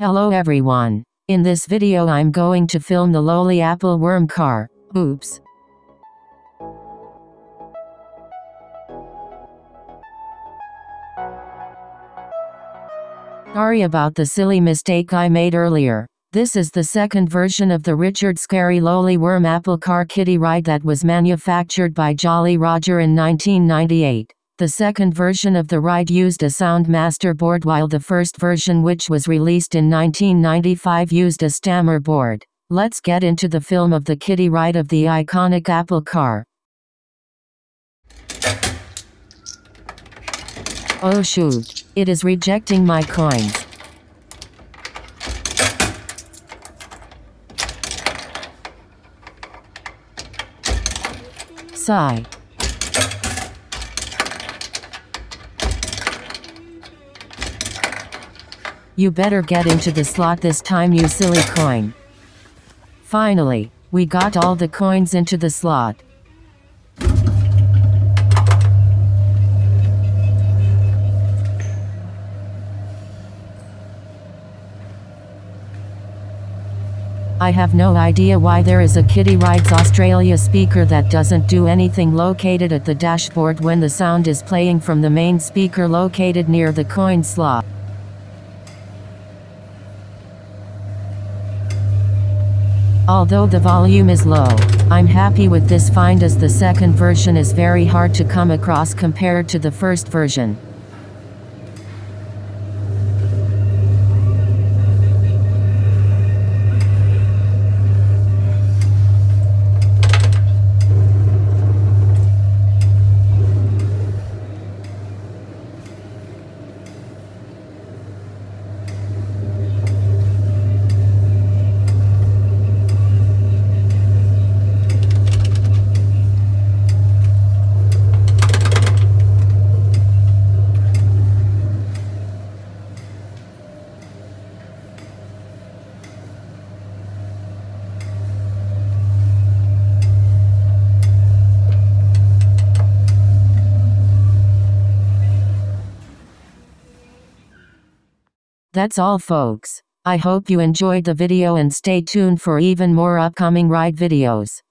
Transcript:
Hello everyone. In this video I'm going to film the lowly apple worm car. Oops. Sorry about the silly mistake I made earlier. This is the second version of the Richard Scarry Lowly Worm Apple Car Kiddie Ride that was manufactured by Jolly Roger in 1998. The second version of the ride used a Soundmaster board while the first version which was released in 1995 used a Stammer board. Let's get into the film of the kiddie ride of the iconic Apple car. Oh shoot, it is rejecting my coins. Sigh. You better get into the slot this time you silly coin. Finally, we got all the coins into the slot. I have no idea why there is a Kiddie Rides Australia speaker that doesn't do anything located at the dashboard when the sound is playing from the main speaker located near the coin slot. Although the volume is low, I'm happy with this find as the second version is very hard to come across compared to the first version. That's all folks. I hope you enjoyed the video and stay tuned for even more upcoming ride videos.